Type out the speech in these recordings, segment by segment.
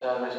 Amen.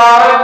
Bye.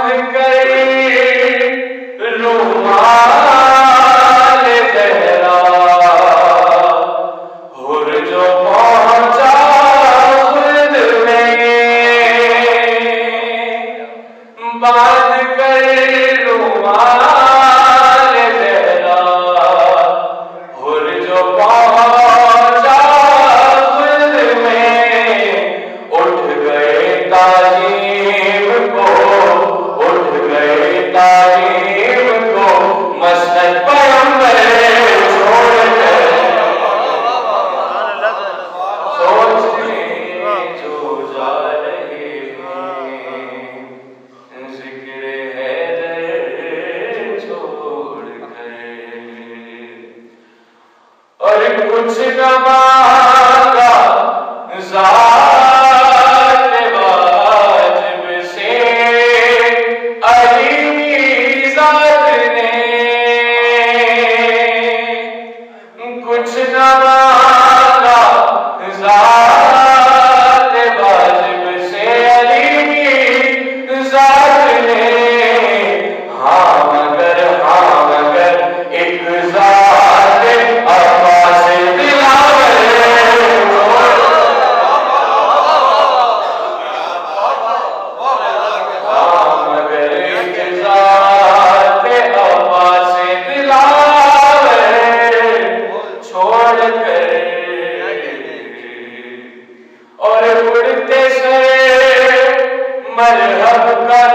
मरहब कर